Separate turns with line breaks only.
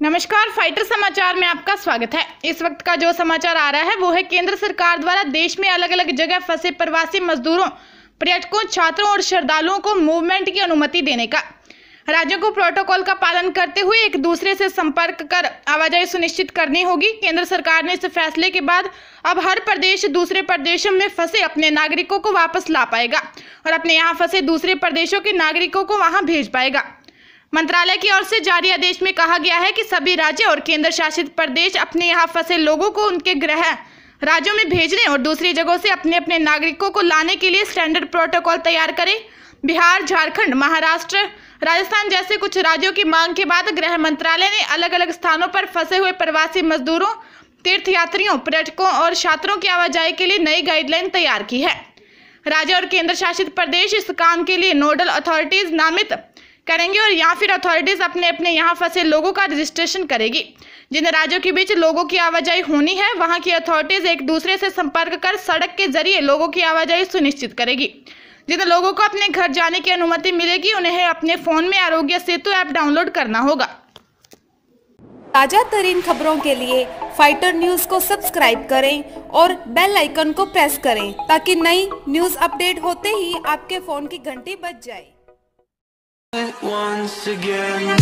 नमस्कार, फाइटर समाचार में आपका स्वागत है। इस वक्त का जो समाचार आ रहा है, वो है केंद्र सरकार द्वारा देश में अलग अलग जगह फंसे प्रवासी मजदूरों, पर्यटकों, छात्रों और श्रद्धालुओं को मूवमेंट की अनुमति देने का। राज्यों को प्रोटोकॉल का पालन करते हुए एक दूसरे से संपर्क कर आवाजाही सुनिश्चित करनी होगी। केंद्र सरकार ने इस फैसले के बाद अब हर प्रदेश दूसरे प्रदेशों में फंसे अपने नागरिकों को वापस ला पाएगा और अपने यहाँ फंसे दूसरे प्रदेशों के नागरिकों को वहाँ भेज पाएगा। मंत्रालय की ओर से जारी आदेश में कहा गया है कि सभी राज्य और केंद्र शासित प्रदेश अपने यहाँ फंसे लोगों को उनके गृह राज्यों में भेजने और दूसरी जगहों से अपने अपने नागरिकों को लाने के लिए स्टैंडर्ड प्रोटोकॉल तैयार करें। बिहार, झारखंड, महाराष्ट्र, राजस्थान जैसे कुछ राज्यों की मांग के बाद गृह मंत्रालय ने अलग अलग स्थानों पर फंसे हुए प्रवासी मजदूरों, तीर्थयात्रियों, पर्यटकों और छात्रों की आवाजाही के लिए नई गाइडलाइन तैयार की है। राज्य और केंद्र शासित प्रदेश इस काम के लिए नोडल अथॉरिटीज नामित करेंगे और या फिर अथॉरिटीज अपने अपने यहाँ फंसे लोगों का रजिस्ट्रेशन करेगी। जिन राज्यों के बीच लोगों की आवाजाही होनी है, वहाँ की अथॉरिटीज एक दूसरे से संपर्क कर सड़क के ज़रिए लोगों की आवाजाही सुनिश्चित करेगी। जिन लोगों को अपने घर जाने की अनुमति मिलेगी, उन्हें अपने फ़ोन में आरोग्य सेतु ऐप डाउनलोड करना होगा।
ताज़ा तरीन खबरों के लिए फाइटर न्यूज़ को सब्सक्राइब करें और बेल आइकन को प्रेस करें, ताकि नई न्यूज़ अपडेट होते ही आपके फ़ोन की घंटी बज जाए।
Once again